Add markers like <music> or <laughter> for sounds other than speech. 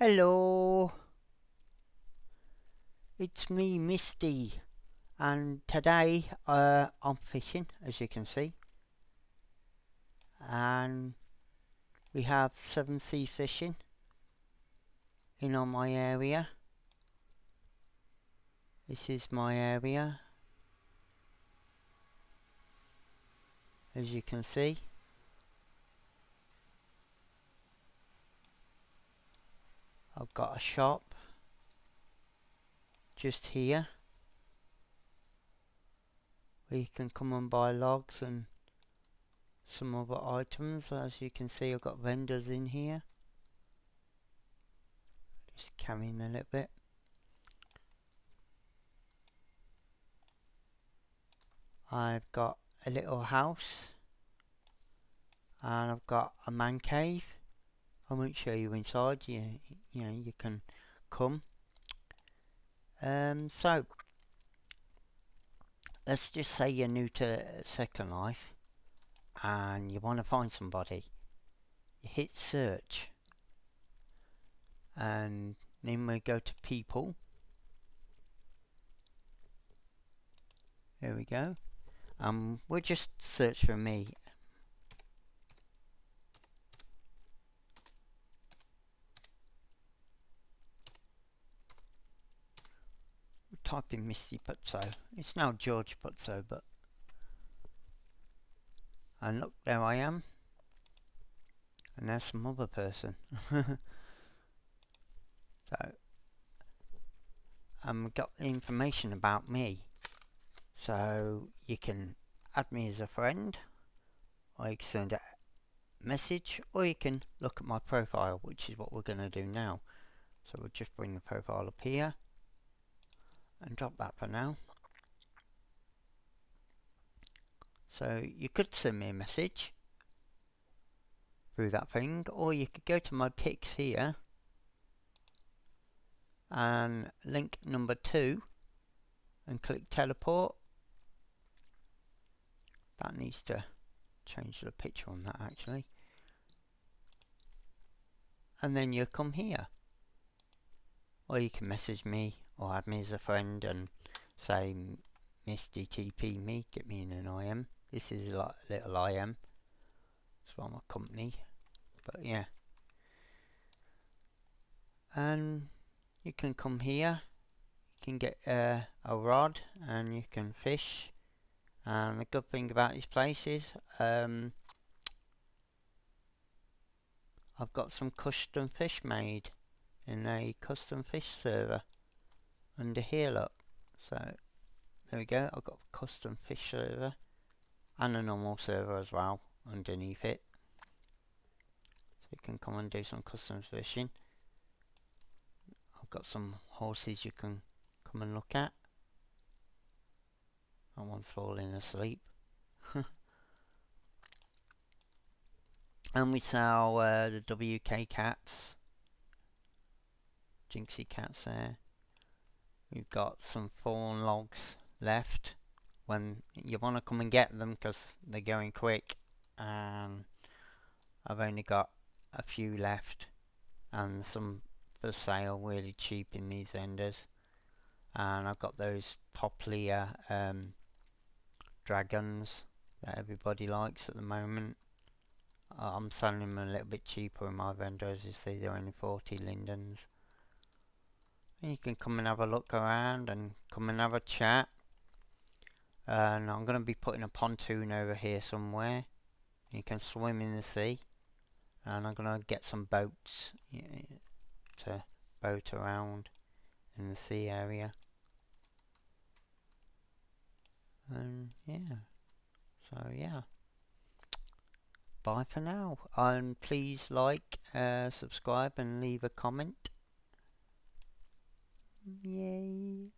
Hello, it's me, Misty, and today uh, I'm fishing, as you can see, and we have seven sea fishing in on my area. This is my area, as you can see. I've got a shop just here where you can come and buy logs and some other items. As you can see I've got vendors in here. Just carrying a little bit. I've got a little house and I've got a man cave I won't show you inside you you know you can come. Um, so let's just say you're new to Second Life and you want to find somebody. You hit search. And then we go to people. There we go. Um, we'll just search for me type in Misty Putzo. It's now George Putzo, but and look, there I am. And there's some other person. <laughs> so, um, got the information about me. So you can add me as a friend, or you can send a message, or you can look at my profile, which is what we're going to do now. So we'll just bring the profile up here and drop that for now. So you could send me a message through that thing, or you could go to my pics here and link number two and click teleport. That needs to change the picture on that actually. And then you come here. Or you can message me or add me as a friend and say Misty TP me, get me in an IM. This is a little IM. It's from a company. But yeah. And you can come here. You can get uh, a rod and you can fish. And the good thing about this place is um, I've got some custom fish made in a custom fish server under here look. So there we go. I've got a custom fish server and a normal server as well underneath it. So you can come and do some custom fishing. I've got some horses you can come and look at. That one's falling asleep. <laughs> And we sell uh, the WK cats Jinxie cats there. We've got some fallen logs left. When you want to come and get them because they're going quick. And I've only got a few left and some for sale really cheap in these vendors. And I've got those Poplar um, dragons that everybody likes at the moment. I'm selling them a little bit cheaper in my vendors you see they're only 40 lindens you can come and have a look around and come and have a chat. And I'm going to be putting a pontoon over here somewhere. You can swim in the sea. And I'm going to get some boats to boat around in the sea area. And yeah. So yeah. Bye for now. And please like uh, subscribe and leave a comment Yay.